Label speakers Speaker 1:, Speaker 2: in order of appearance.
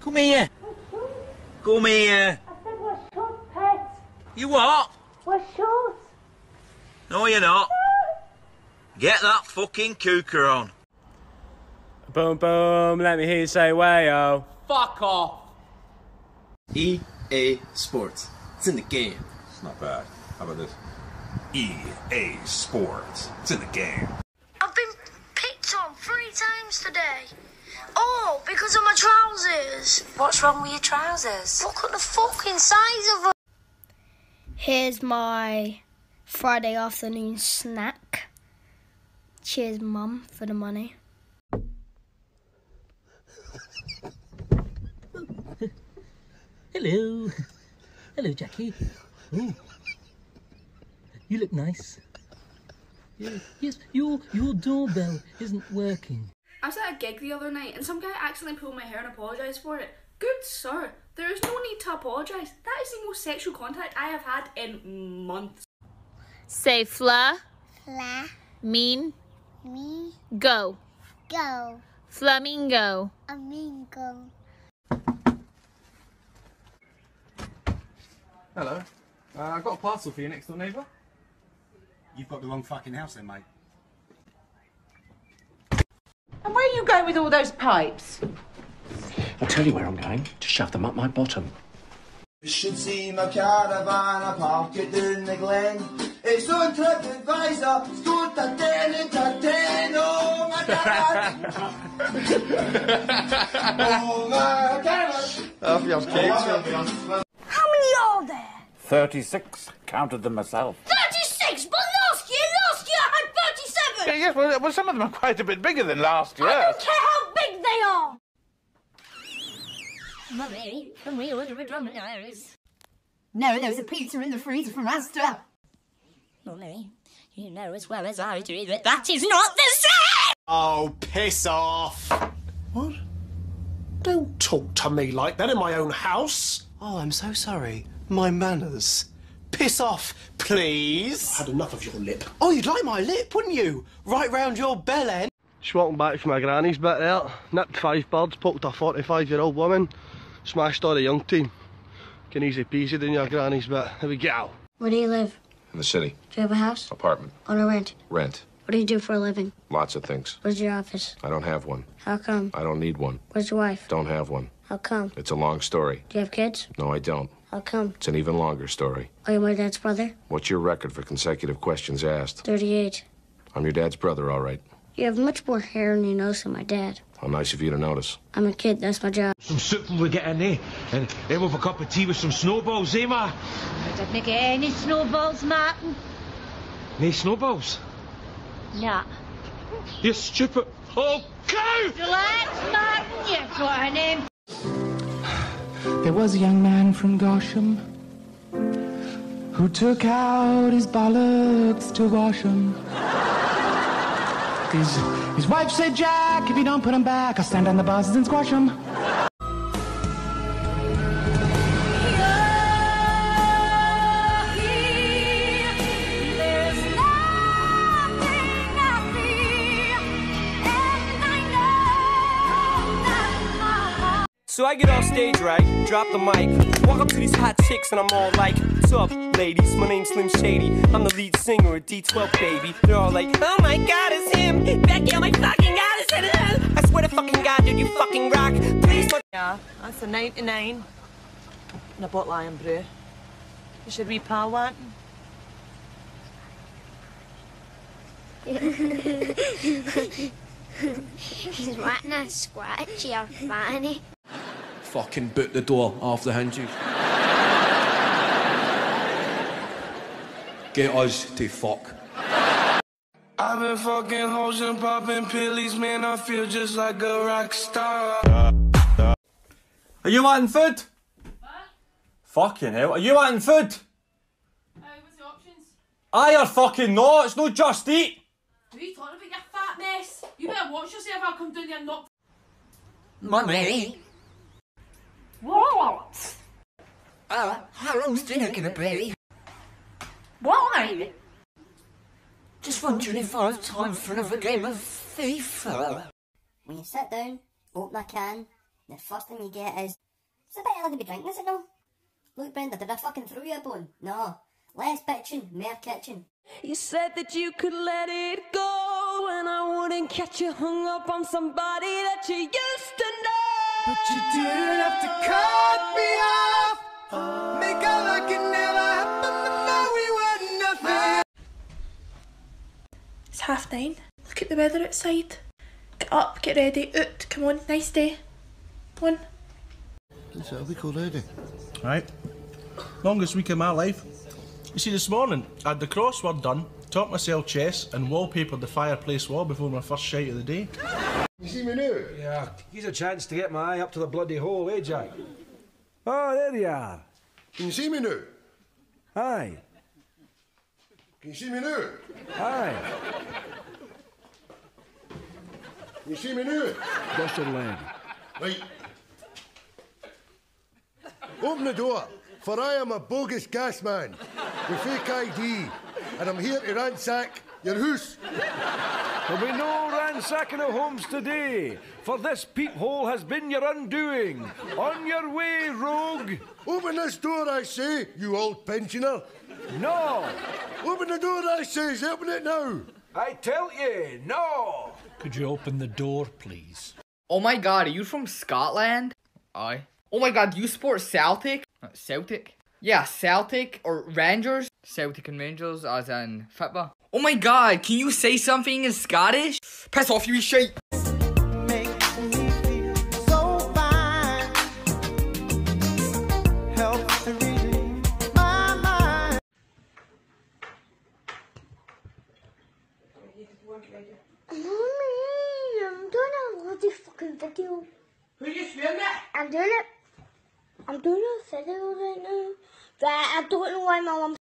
Speaker 1: Come here. Come here.
Speaker 2: I said we're short, pet.
Speaker 1: You what?
Speaker 2: We're short.
Speaker 1: No, you're not. Get that fucking cooker on.
Speaker 3: Boom, boom, let me hear you say wayo.
Speaker 4: Fuck off.
Speaker 5: EA Sports. It's in the game.
Speaker 6: It's not bad. How about this? EA Sports. It's in the game.
Speaker 7: I've been picked on three times today. All because of my trousers.
Speaker 8: What's wrong with your trousers?
Speaker 7: Look at the fucking size of them.
Speaker 9: Here's my Friday afternoon snack. Cheers, Mum, for the money.
Speaker 10: Hello. Hello, Jackie. Oh. You look nice. Yeah, Yes, your your doorbell isn't working.
Speaker 11: I was at a gig the other night and some guy accidentally pulled my hair and apologised for it. Good sir, there is no need to apologise. That is the most sexual contact I have had in months.
Speaker 12: Say fla,
Speaker 2: Fla.
Speaker 12: mean,
Speaker 2: Me.
Speaker 12: go.
Speaker 2: Go.
Speaker 12: Flamingo.
Speaker 2: Amigo.
Speaker 13: Hello. Uh, I've got a parcel for you next door neighbour.
Speaker 14: You've got the wrong fucking house then, mate.
Speaker 15: And where are you going with all those pipes?
Speaker 16: I'll tell you where I'm going. To shove them up my bottom.
Speaker 17: You should see my caravan, I park it in the glen. It's on TripAdvisor, scored a 10 into 10. Oh my god! oh my god!
Speaker 14: That feels cake.
Speaker 7: How many are there?
Speaker 18: 36. Counted them myself.
Speaker 7: 36! But last year, last year I had 37!
Speaker 18: Yeah, yes, well, well, some of them are quite a bit bigger than last year.
Speaker 7: I don't care how big they are!
Speaker 8: Mummy, can we order a Domino's?
Speaker 15: No, there's a pizza in the freezer from Asda.
Speaker 8: Mummy, you know as well as I do that that is not the same!
Speaker 19: Oh, piss off! What? Don't talk to me like that in my own house.
Speaker 16: Oh, I'm so sorry. My manners. Piss off, please.
Speaker 19: I had enough of your lip.
Speaker 16: Oh, you'd like my lip, wouldn't you? Right round your bell end.
Speaker 20: Just walking back from my granny's bit there. Nipped five birds, poked a 45 year old woman, smashed all the young team. Can easy peasy doing your granny's bit. Here we go.
Speaker 7: Where do you live?
Speaker 6: In the city.
Speaker 7: Do you have a house?
Speaker 6: Apartment.
Speaker 7: On a rent?
Speaker 6: Rent.
Speaker 7: What do you do for a living?
Speaker 6: Lots of things.
Speaker 7: Where's your office?
Speaker 6: I don't have one.
Speaker 7: How come?
Speaker 6: I don't need one.
Speaker 7: Where's your wife?
Speaker 6: Don't have one.
Speaker 7: How come?
Speaker 6: It's a long story.
Speaker 7: Do you have kids?
Speaker 6: No, I don't.
Speaker 7: How come?
Speaker 6: It's an even longer story.
Speaker 7: Are you my dad's brother?
Speaker 6: What's your record for consecutive questions asked?
Speaker 7: 38.
Speaker 6: I'm your dad's brother, all right.
Speaker 7: You have much more hair on your nose than my dad.
Speaker 6: How nice of you to notice.
Speaker 7: I'm a kid, that's my job.
Speaker 21: Some soup we get in there, and then we'll have a cup of tea with some snowballs, eh, ma?
Speaker 8: I don't make any snowballs, Martin.
Speaker 21: No snowballs?
Speaker 8: Nah.
Speaker 21: You stupid. Oh, cow!
Speaker 8: Relax, Martin, you've got a name.
Speaker 22: There was a young man from Gosham who took out his bollocks to wash 'em. His, his wife said, Jack, if you don't put 'em back, I'll stand on the buses and squash 'em.
Speaker 3: So I get on stage, right? Drop the mic. Walk up to these hot chicks and I'm all like, What's up, ladies? My name's Slim Shady. I'm the lead singer of D12, baby. They're all like, Oh my god, it's him. Becky, oh my fucking god, it's him. I swear to fucking god, dude, you fucking rock. Please, fuck.
Speaker 15: Yeah, that's a 99. And a bottle of Irn-Bru. You should we pal want?
Speaker 7: He's wanting a scratch, you're funny.
Speaker 16: Fucking boot the door off the hinges. Get us to fuck.
Speaker 17: I've been fucking hoes and popping pillies, man. I feel just like a rock star.
Speaker 13: Are you wanting food? What? Fucking hell. Are you wanting food?
Speaker 11: Uh, what's the options?
Speaker 13: I are fucking not. It's not just eat.
Speaker 11: Who are you talking about, you fat mess? You better watch yourself, I'll come down there and knock.
Speaker 15: Mummy.
Speaker 8: What?
Speaker 15: Uh, how long's dinner gonna be?
Speaker 8: Why?
Speaker 15: Just wondering if I have time for another game of FIFA.
Speaker 23: When you sit down, open a can,
Speaker 8: the first thing you get is, it's a bit early to be drinking, is it no? Look, Brenda, did I fucking throw you a bone? No. Less bitching, more kitchen.
Speaker 24: You said that you could let it go, and I wouldn't catch you hung up on somebody that you used to know.
Speaker 17: But you didn't have to cut me off. Make out like it never happened, but now we were nothing.
Speaker 11: It's half nine. Look at the weather outside. Get up, get ready, out, come on, nice day. One.
Speaker 25: It's a week already.
Speaker 23: Right. Longest week of my life. You see, this morning, I had the crossword done, taught myself chess, and wallpapered the fireplace wall before my first shite of the day.
Speaker 25: You see me now?
Speaker 26: Yeah, here's a chance to get my eye up to the bloody hole, eh, Jack? Oh, there you are.
Speaker 25: Can you see me now?
Speaker 26: Aye.
Speaker 25: Can you see me now?
Speaker 26: Aye.
Speaker 25: Can you see me now?
Speaker 26: Just your leg.
Speaker 25: Right. Open the door, for I am a bogus gas man with fake ID, and I'm here to ransack your house.
Speaker 26: There'll be no ransacking of homes today, for this peephole has been your undoing. On your way, rogue.
Speaker 25: Open this door, I say, you old pensioner.
Speaker 26: No.
Speaker 25: Open the door, I say. Open it now.
Speaker 26: I tell you, no.
Speaker 27: Could you open the door, please?
Speaker 28: Oh my god, are you from Scotland? Aye. Oh my god, do you support Celtic? Celtic? Yeah, Celtic or Rangers? Celtic and Rangers, as in football. Oh my god, can you say something in Scottish? Piss off, you wee shite!
Speaker 2: Mommy, I'm doing a bloody fucking video.
Speaker 15: Who you swimming at?
Speaker 2: I'm doing it. I'm doing a video right now. Right, I don't know why my mum